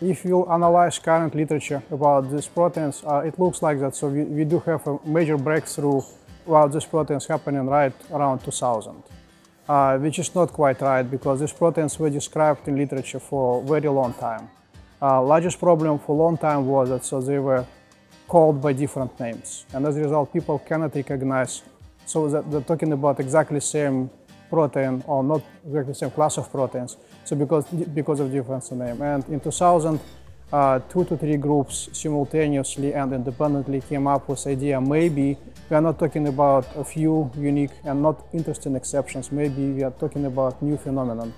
if you analyze current literature about these proteins, uh, it looks like that. So we, we do have a major breakthrough about these proteins happening right around 2000, uh, which is not quite right because these proteins were described in literature for a very long time. Uh, largest problem for a long time was that so they were called by different names. And as a result, people cannot recognize, so that they're talking about exactly same protein or not exactly the same class of proteins. So because, because of difference in name. And in 2000, uh, two to three groups simultaneously and independently came up with idea maybe we are not talking about a few unique and not interesting exceptions maybe we are talking about new phenomenon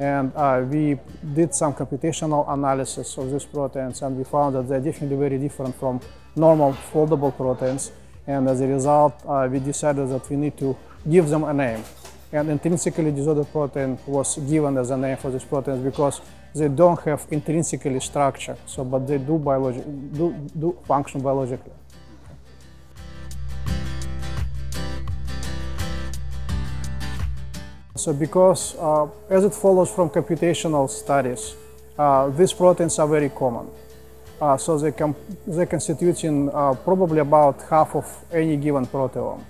and uh, we did some computational analysis of these proteins and we found that they're definitely very different from normal foldable proteins and as a result uh, we decided that we need to give them a name and intrinsically disordered protein was given as a name for these proteins because they don't have intrinsically structure, so but they do do, do function biologically. So because, uh, as it follows from computational studies, uh, these proteins are very common. Uh, so they, they constitute in uh, probably about half of any given proteome.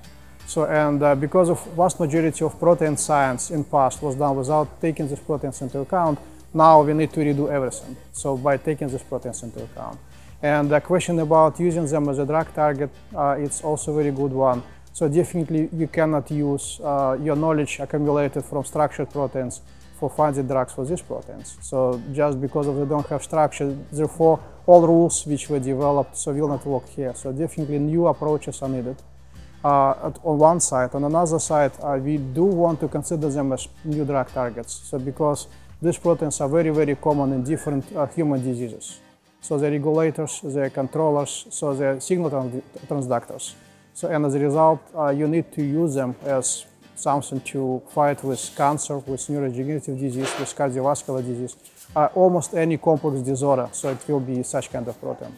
So, and uh, because of vast majority of protein science in past was done without taking these proteins into account, now we need to redo everything. So by taking these proteins into account. And the question about using them as a drug target, uh, it's also a very good one. So definitely you cannot use uh, your knowledge accumulated from structured proteins for finding drugs for these proteins. So just because of they don't have structure, therefore all rules which were developed so will not work here. So definitely new approaches are needed uh, on one side. On another side, uh, we do want to consider them as new drug targets. So because these proteins are very, very common in different uh, human diseases. So they're regulators, they're controllers, so they're signal transductors. So and as a result, uh, you need to use them as something to fight with cancer, with neurodegenerative disease, with cardiovascular disease, uh, almost any complex disorder. So it will be such kind of protein.